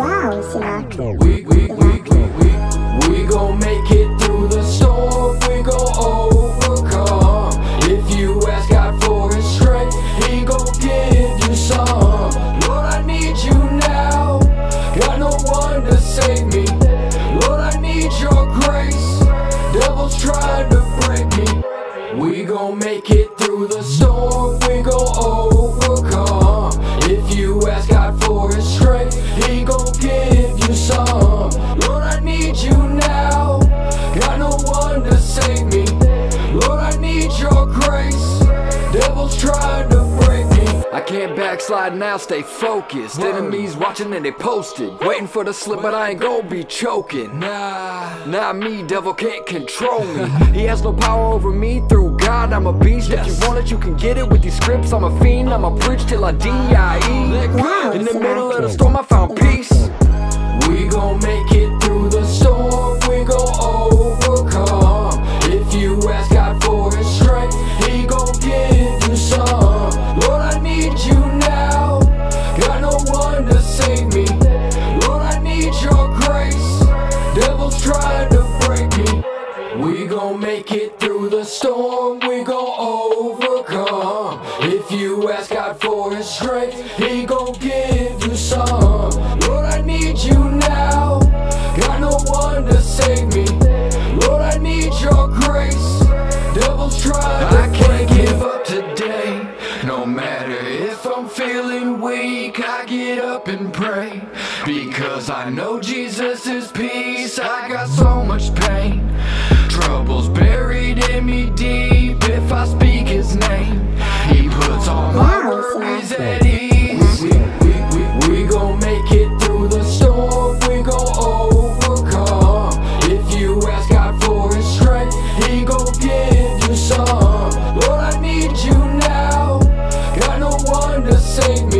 Wow, Sinatra. We, we, we, we, we, we gon' make it through the storm. We gon' overcome. If you ask God for His strength, He gon' give you some. Lord, I need you now. Got no one to save me. Lord, I need your grace. Devil's trying to break me. We gon' make it through the storm. We gon' overcome. If you ask God for can't backslide now, stay focused. Enemies watching and they posted. Waiting for the slip, but I ain't gon' be choking. Nah. Not me, devil can't control me. He has no power over me. Through God, I'm a beast. If you want it, you can get it with these scripts. I'm a fiend, I'ma preach till I die. In the middle of the storm, I found peace. We gon' make it We gon' make it through the storm, we gon' overcome. If you ask God for His strength, He gon' give you some. Lord, I need you now. Got no one to save me. Lord, I need your grace. Devil's trying to I can't give up today. No matter if I'm feeling weak, I get up and pray. Because I know Jesus is peace. I got so much pain. Troubles buried in me deep. If I speak his name, he puts all my worries at ease. We, we, we, we gon' make it through the storm, we gon' overcome. If you ask God for His strength, He gon' give you some. Lord, I need you now. Got no one to save me.